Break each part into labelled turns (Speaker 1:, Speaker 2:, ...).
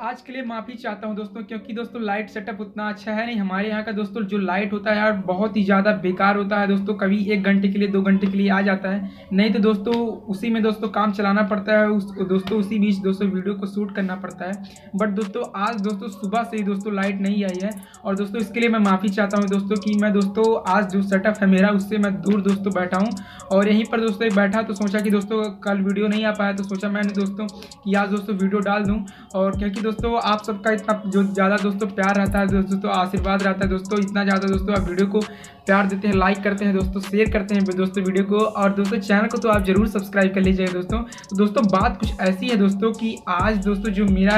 Speaker 1: आज के लिए माफ़ी चाहता हूँ दोस्तों, क्योंकि दोस्तों लाइट सेटअप उतना अच्छा है नहीं। हमारे यहाँ का दोस्तों, जो लाइट होता है यार, बहुत ही ज़्यादा बेकार होता है दोस्तों। कभी एक घंटे के लिए, दो घंटे के लिए आ जाता है। नहीं तो दोस्तों, उसी में दोस्तों काम चलाना पड़ता है, उस, दोस्तों, उसी बीच दोस्तों वीडियो को शूट करना पड़ता है। बट दोस्तों, आज दोस्तों, सुबह से ही दोस्तों लाइट नहीं आई है। और दोस्तों, इसके लिए मैं माफ़ी चाहता हूँ दोस्तों, कि मैं दोस्तों, आज जो सेटअप है मेरा, उससे मैं दूर दोस्तों बैठा हूँ। और यहीं पर दोस्तों बैठा तो सोचा कि दोस्तों, कल वीडियो नहीं आ पाया तो सोचा मैंने दोस्तों कि आज दोस्तों वीडियो डाल दूँ। और क्योंकि दोस्तों, आप सबका इतना जो ज़्यादा दोस्तों प्यार रहता है, दोस्तों आशीर्वाद रहता है। दोस्तों, इतना ज़्यादा दोस्तों आप वीडियो को प्यार देते हैं लाइक करते हैं, दोस्तों शेयर करते हैं दोस्तों वीडियो को। और दोस्तों चैनल को तो आप ज़रूर सब्सक्राइब कर लीजिएगा दोस्तों। तो दोस्तों, बात कुछ ऐसी है दोस्तों कि आज दोस्तों जो मेरा,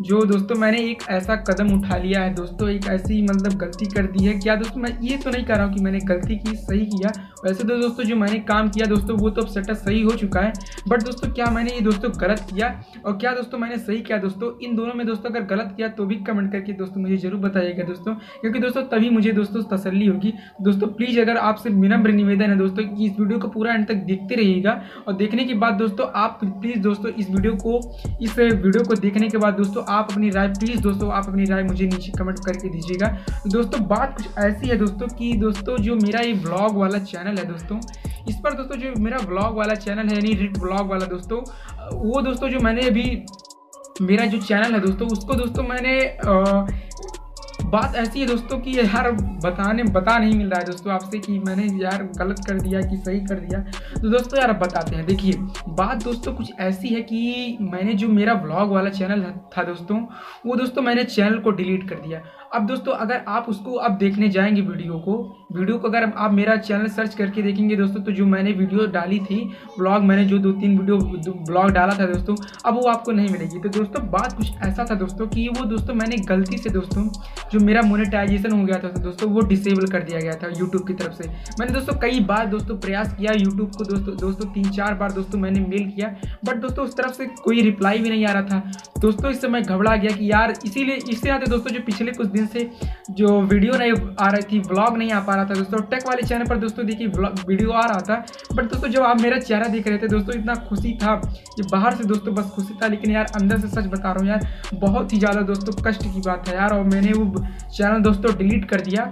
Speaker 1: जो दोस्तों मैंने एक ऐसा कदम उठा लिया है, दोस्तों एक ऐसी मतलब गलती कर दी है। क्या दोस्तों मैं ये तो नहीं कह रहा हूँ कि मैंने गलती की, सही किया वैसे तो दोस्तों जो मैंने काम किया दोस्तों, वो तो अब सेटअप सही हो चुका है। बट दोस्तों, क्या मैंने ये दोस्तों गलत किया? और क्या दोस्तों मैंने सही किया दोस्तों? इन दोनों में दोस्तों अगर गलत किया तो भी कमेंट करके दोस्तों मुझे ज़रूर बताइएगा दोस्तों। क्योंकि दोस्तों, तभी मुझे दोस्तों तसली होगी। दोस्तों प्लीज़ अगर आपसे विनम्र निवेदन है दोस्तों कि इस वीडियो को पूरा एंड तक देखते रहिएगा। और देखने के बाद दोस्तों, आप प्लीज़ दोस्तों इस वीडियो को, इस वीडियो को देखने के बाद दोस्तों, आप अपनी राय प्लीज़ दोस्तों, आप अपनी राय मुझे नीचे कमेंट करके दीजिएगा। दोस्तों, बात कुछ ऐसी है दोस्तों कि दोस्तों, जो मेरा ये ब्लॉग वाला चैनल है दोस्तों। इस पर दोस्तों जो मेरा ब्लॉग वाला चैनल है यानी रिट ब्लॉग वाला दोस्तों वो दोस्तों जो मैंने अभी मेरा जो चैनल है दोस्तों उसको दोस्तों मैंने आ, बात ऐसी है दोस्तों कि यार बताने बता नहीं मिल रहा है दोस्तों आपसे कि मैंने यार गलत कर दिया कि सही कर दिया। तो दोस्तों यार बताते हैं। देखिए बात दोस्तों कुछ ऐसी है कि मैंने जो मेरा व्लॉग वाला चैनल था दोस्तों वो दोस्तों मैंने चैनल को डिलीट कर दिया। अब दोस्तों, अगर आप उसको अब देखने जाएँगे वीडियो को वीडियो को अगर आप मेरा चैनल सर्च करके देखेंगे दोस्तों तो जो मैंने वीडियो डाली थी, ब्लॉग, मैंने जो दो तीन वीडियो ब्लॉग डाला था दोस्तों, अब वो आपको नहीं मिलेगी। तो दोस्तों, बात कुछ ऐसा था दोस्तों कि वो दोस्तों, मैंने गलती से दोस्तों, जो मेरा मोनेटाइजेशन हो गया था दोस्तों, वो डिसेबल कर दिया गया था यूट्यूब की तरफ़ से। मैंने दोस्तों, कई बार दोस्तों प्रयास किया यूट्यूब को दोस्तों दोस्तों, तीन चार बार दोस्तों मैंने मेल किया बट दोस्तों, उस तरफ़ से कोई रिप्लाई भी नहीं आ रहा था। दोस्तों, इस समय घबरा गया कि यार, इसीलिए, इससे आते दोस्तों, जो पिछले कुछ दिन से जो वीडियो नहीं आ रही थी ब्लॉग नहीं आ पा रहा था दोस्तों टेक वाले चैनल पर दोस्तों देखिए वीडियो आ रहा था। बट दोस्तों, जब आप मेरा चेहरा देख रहे थे, दोस्तों, इतना खुशी था ये बाहर से दोस्तों बस खुशी था, लेकिन यार अंदर से सच बता रहा हूँ यार, बहुत ही ज़्यादा दोस्तों कष्ट की बात है यार, और मैंने वो चैनल दोस्तों डिलीट कर दिया।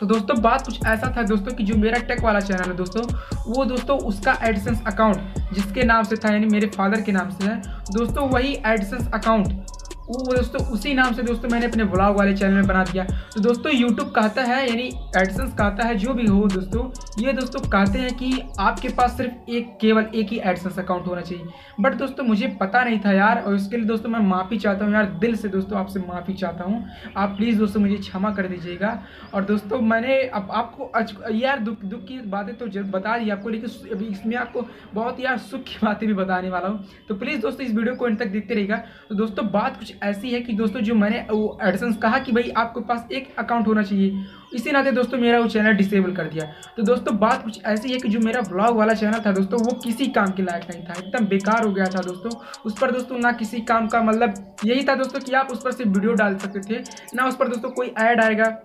Speaker 1: तो दोस्तों, बात कुछ ऐसा था दोस्तों कि जो मेरा टेक वाला चैनल है दोस्तों, वो दोस्तों उसका एडसेंस अकाउंट जिसके नाम से था, यानी मेरे फादर के नाम से है, दोस्तों, वही एडसेंस अकाउंट वो दोस्तों उसी नाम से दोस्तों मैंने अपने ब्लॉग वाले चैनल में बना दिया। तो दोस्तों यूट्यूब कहता है, यानी एडसेंस कहता है, जो भी हो दोस्तों, ये दोस्तों कहते हैं कि आपके पास सिर्फ़ एक, केवल एक ही एडसेंस अकाउंट होना चाहिए। बट दोस्तों मुझे पता नहीं था यार, और इसके लिए दोस्तों मैं माफ़ी चाहता हूँ यार, दिल से दोस्तों आपसे माफ़ी चाहता हूँ। आप प्लीज़ दोस्तों मुझे क्षमा कर दीजिएगा। और दोस्तों मैंने अब आपको यार दुख दुख की बातें तो बता दी आपको, लेकिन अभी इसमें आपको बहुत यार सुख की बातें भी बताने वाला हूँ। तो प्लीज़ दोस्तों इस वीडियो को इन तक देखते रहेगा तो दोस्तों बात कुछ ऐसी है कि दोस्तों जो मैंने वो एडसेंस कहा कि भाई आपके पास एक अकाउंट होना चाहिए। इसी नाते दोस्तों मेरा वो चैनल डिसेबल कर दिया। तो दोस्तों बात कुछ ऐसी है कि जो मेरा ब्लॉग वाला चैनल था दोस्तों, वो किसी काम के लायक नहीं था। एकदम बेकार हो गया था दोस्तों। उस पर दोस्तों ना किसी काम का मतलब यही था दोस्तों कि आप उस पर से वीडियो डाल सकते थे, ना उस पर दोस्तों कोई ऐड आएगा,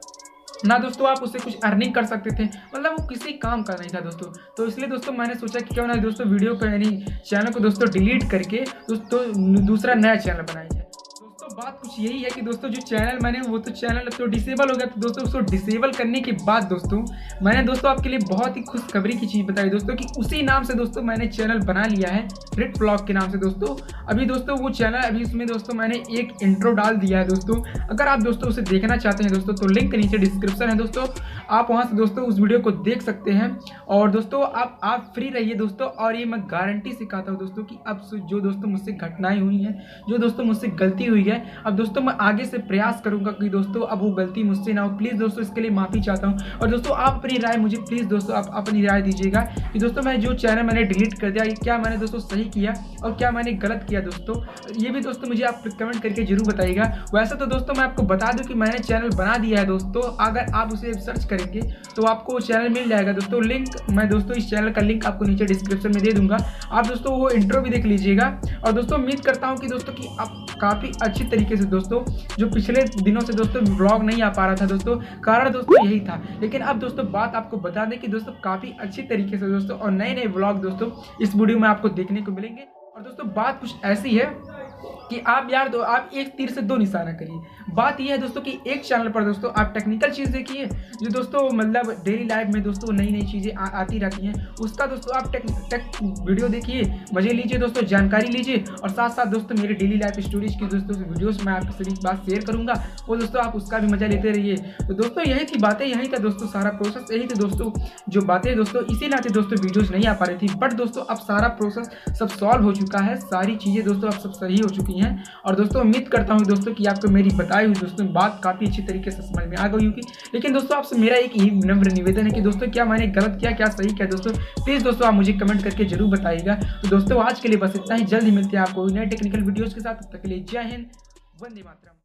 Speaker 1: ना दोस्तों आप उससे कुछ अर्निंग कर सकते थे। मतलब वो किसी काम का नहीं था दोस्तों। तो इसलिए दोस्तों मैंने सोचा कि क्यों ना दोस्तों वीडियो को यानी चैनल को दोस्तों डिलीट करके दोस्तों दूसरा नया चैनल बनाएँगे बात कुछ यही है कि दोस्तों, जो चैनल मैंने, वो तो चैनल तो डिसेबल हो गया। तो दोस्तों, उसको डिसेबल करने के बाद दोस्तों, मैंने दोस्तों आपके लिए बहुत ही खुशखबरी की चीज़ बताई दोस्तों कि उसी नाम से दोस्तों मैंने चैनल बना लिया है रिट ब्लॉग के नाम से दोस्तों। अभी दोस्तों, वो चैनल, अभी उसमें दोस्तों मैंने एक इंट्रो डाल दिया है दोस्तों। अगर आप दोस्तों उसे देखना चाहते हैं दोस्तों तो लिंक नीचे डिस्क्रिप्शन है दोस्तों। आप वहाँ से दोस्तों उस वीडियो को देख सकते हैं। और दोस्तों, आप आप फ्री रहिए दोस्तों। और ये मैं गारंटी से कहता हूँ दोस्तों कि अब जो दोस्तों मुझसे घटनाएँ हुई हैं, जो दोस्तों मुझसे गलती हुई है अब दोस्तों, मैं आगे से प्रयास करूँगा कि दोस्तों, अब वो गलती मुझसे ना हो। प्लीज़ दोस्तों, इसके लिए माफ़ी चाहता हूँ। और दोस्तों, आप अपनी राय मुझे, प्लीज़ दोस्तों, आप अपनी राय दीजिएगा कि दोस्तों, मैं जो चैनल मैंने डिलीट कर दिया क्या मैंने दोस्तों सही किया और क्या मैंने गलत किया दोस्तों? ये भी दोस्तों मुझे आप कमेंट करके ज़रूर बताइएगा। वैसे तो दोस्तों, मैं आपको बता दूँ कि मैंने चैनल बना दिया है दोस्तों। अगर आप उसे सर्च करेंगे तो आपको चैनल मिल जाएगा दोस्तों। लिंक मैं दोस्तों, इस चैनल का लिंक आपको नीचे डिस्क्रिप्शन में दे दूँगा। आप दोस्तों, वो इंट्रो भी देख लीजिएगा। और दोस्तों, उम्मीद करता हूँ कि दोस्तों, कि आप काफ़ी अच्छी तरीके से दोस्तों, जो पिछले दिनों से दोस्तों ब्लॉग नहीं आ पा रहा था दोस्तों, कारण दोस्तों यही था। लेकिन अब दोस्तों बात आपको बता दें कि दोस्तों काफ़ी अच्छी तरीके से दोस्तों और नए नए ब्लॉग दोस्तों इस वीडियो में आपको देखने को मिलेंगे। और दोस्तों बात कुछ ऐसी है कि आप यार दो, आप एक तीर से दो निशाना करिए। बात यह है दोस्तों कि एक चैनल पर दोस्तों आप टेक्निकल चीज़ देखिए, जो दोस्तों मतलब डेली लाइफ में दोस्तों नई नई चीज़ें आती रहती हैं, उसका दोस्तों आप टेक टेक वीडियो देखिए मज़े लीजिए दोस्तों, जानकारी लीजिए, और साथ साथ दोस्तों मेरे डेली लाइफ स्टोरीज की दोस्तों वीडियोस मैं आपके सभी बात शेयर करूँगा, वो दोस्तों आप उसका भी मज़ा लेते रहिए। तो दोस्तों यही थी बातें, यही था दोस्तों सारा प्रोसेस यही थी दोस्तों जो बातें दोस्तों इसी नाते दोस्तों वीडियोज़ नहीं आ पा रही थी बट दोस्तों अब सारा प्रोसेस सब सॉल्व हो चुका है, सारी चीज़ें दोस्तों अब सब सही हो चुकी हैं। और दोस्तों, उम्मीद करता हूँ दोस्तों कि आपको मेरी बताई हुई दोस्तों बात काफ़ी अच्छी तरीके से समझ में आ गई होगी। लेकिन दोस्तों, आपसे मेरा एक ही नम्र निवेदन है कि दोस्तों, क्या मैंने गलत किया, क्या सही किया? दोस्तों प्लीज़ दोस्तों, आप मुझे कमेंट करके ज़रूर बताइएगा। तो दोस्तों, आज के लिए बस इतना ही। जल्द मिलते हैं आपको नए टेक्निकल वीडियोज़ के साथ। तब तक के लिए जय हिंद, वंदे मातरम।